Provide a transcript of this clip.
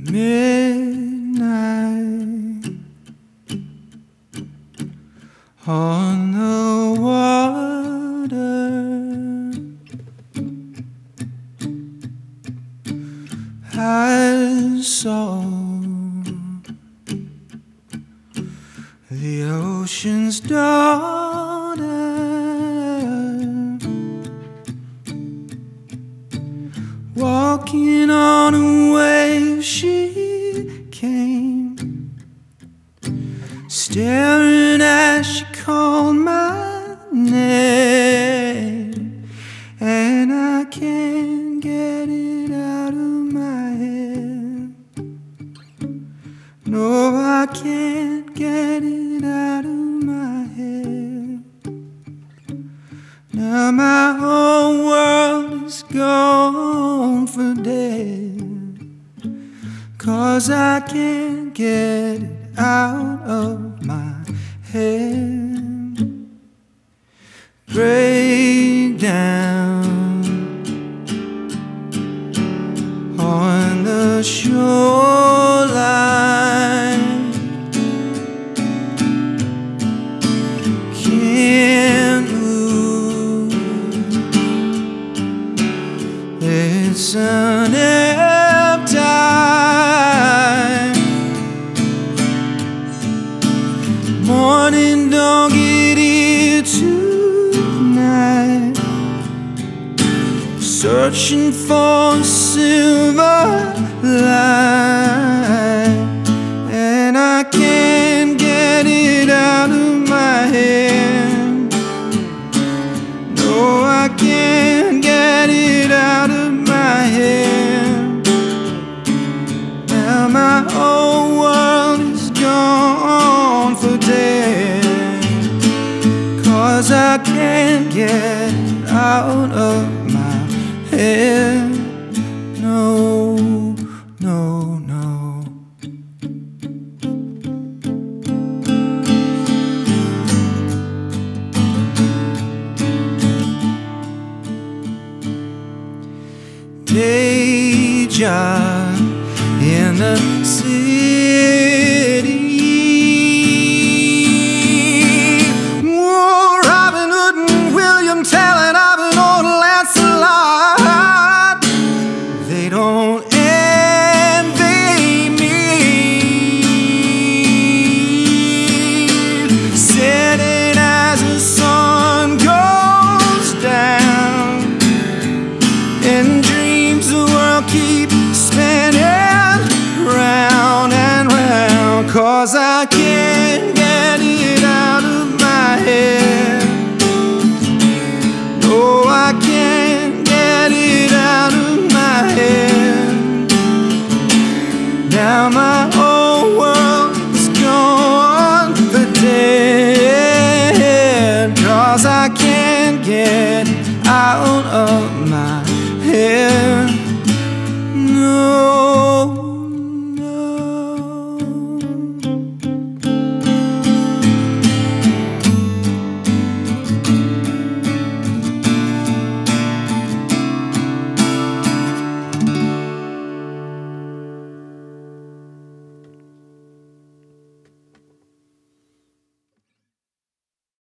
midnight on the water. I saw the ocean's daughter. Walking on can't get it out of my head. Now my whole world is gone for dead. Cause I can't get it out of my head. Break down on the shoreline. It's an nap time. Morning, don't get here tonight. Searching for a silver line, get out of my head. No, no, no. Deja in the city. Cause I can't get it out of my head. No, I can't get it out of my head. Now my whole world is gone for dead. Cause I can't get out of my head. No.